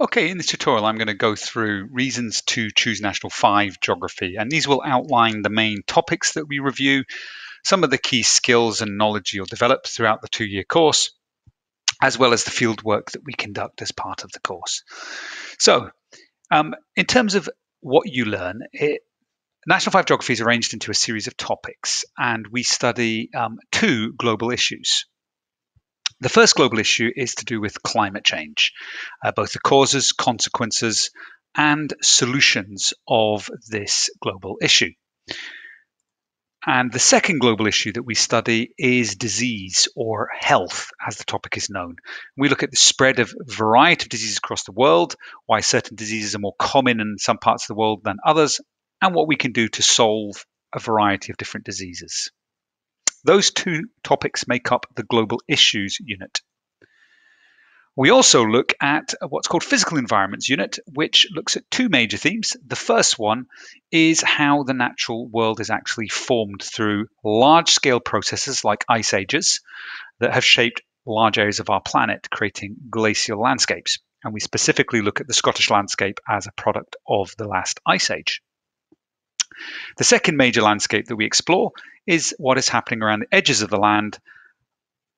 Okay, in this tutorial I'm going to go through reasons to choose National 5 Geography and these will outline the main topics that we review, some of the key skills and knowledge you'll develop throughout the two-year course, as well as the field work that we conduct as part of the course. So, um, in terms of what you learn, it, National 5 Geography is arranged into a series of topics and we study um, two global issues. The first global issue is to do with climate change, uh, both the causes, consequences, and solutions of this global issue. And the second global issue that we study is disease or health, as the topic is known. We look at the spread of a variety of diseases across the world, why certain diseases are more common in some parts of the world than others, and what we can do to solve a variety of different diseases. Those two topics make up the Global Issues unit. We also look at what's called Physical Environments unit, which looks at two major themes. The first one is how the natural world is actually formed through large scale processes like ice ages that have shaped large areas of our planet, creating glacial landscapes. And we specifically look at the Scottish landscape as a product of the last ice age. The second major landscape that we explore is what is happening around the edges of the land.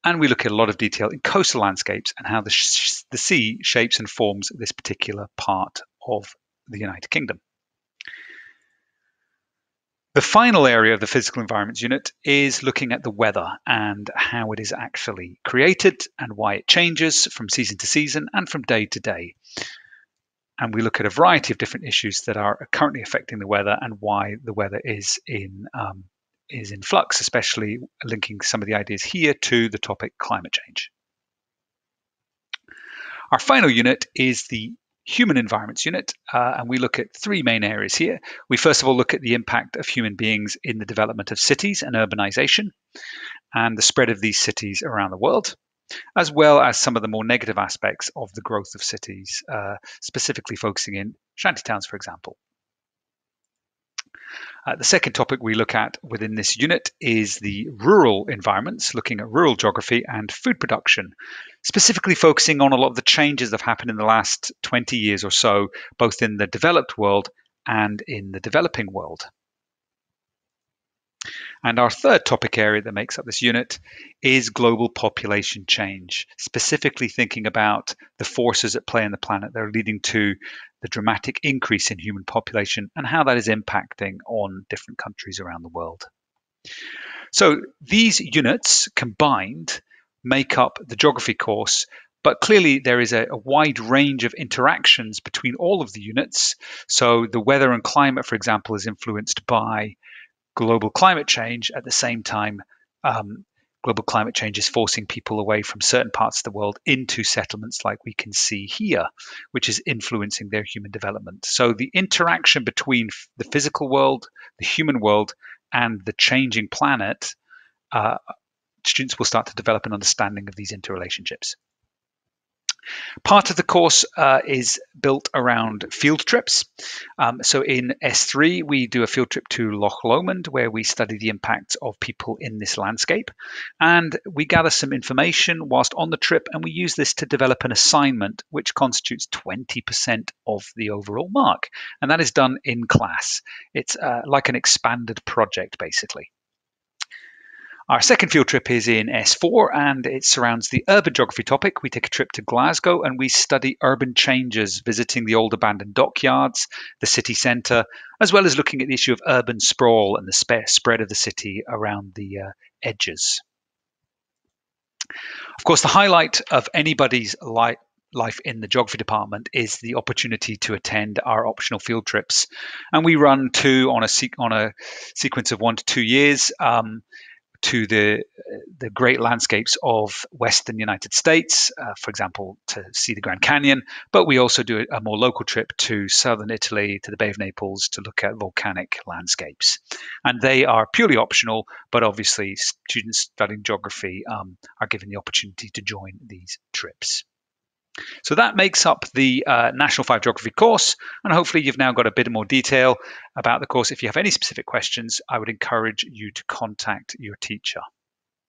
And we look at a lot of detail in coastal landscapes and how the, sh- the sea shapes and forms this particular part of the United Kingdom. The final area of the physical environments unit is looking at the weather and how it is actually created and why it changes from season to season and from day to day and we look at a variety of different issues that are currently affecting the weather and why the weather is in um, is in flux, especially linking some of the ideas here to the topic climate change. Our final unit is the human environments unit, uh, and we look at three main areas here. We first of all look at the impact of human beings in the development of cities and urbanization and the spread of these cities around the world as well as some of the more negative aspects of the growth of cities, uh, specifically focusing in shantytowns, for example. Uh, the second topic we look at within this unit is the rural environments, looking at rural geography and food production, specifically focusing on a lot of the changes that have happened in the last 20 years or so, both in the developed world and in the developing world. And our third topic area that makes up this unit is global population change, specifically thinking about the forces at play in the planet that are leading to the dramatic increase in human population and how that is impacting on different countries around the world. So these units combined make up the geography course, but clearly there is a, a, wide range of interactions between all of the units. So the weather and climate, for example, is influenced by global climate change at the same time um, global climate change is forcing people away from certain parts of the world into settlements like we can see here, which is influencing their human development. So the interaction between the physical world, the human world, and the changing planet, uh, students will start to develop an understanding of these interrelationships. Part of the course uh, is built around field trips. Um, so in S3, we do a field trip to Loch Lomond where we study the impact of people in this landscape. And we gather some information whilst on the trip, and we use this to develop an assignment which constitutes 20% of the overall mark. And that is done in class. It's uh, like an expanded project, basically. Our second field trip is in S4 and it surrounds the urban geography topic. We take a trip to Glasgow and we study urban changes, visiting the old abandoned dockyards, the city centre, as well as looking at the issue of urban sprawl and the spread of the city around the uh, edges. Of course, the highlight of anybody's life life in the geography department is the opportunity to attend our optional field trips, and we run two on a on a sequence of one to two years. Um, to the the great landscapes of western United States, uh, for example, to see the Grand Canyon. But we also do a more local trip to southern Italy, to the Bay of Naples, to look at volcanic landscapes. And they are purely optional, but obviously students studying geography um, are given the opportunity to join these trips. So that makes up the uh, National 5 Geography course, and hopefully you've now got a bit more detail about the course. If you have any specific questions, I would encourage you to contact your teacher.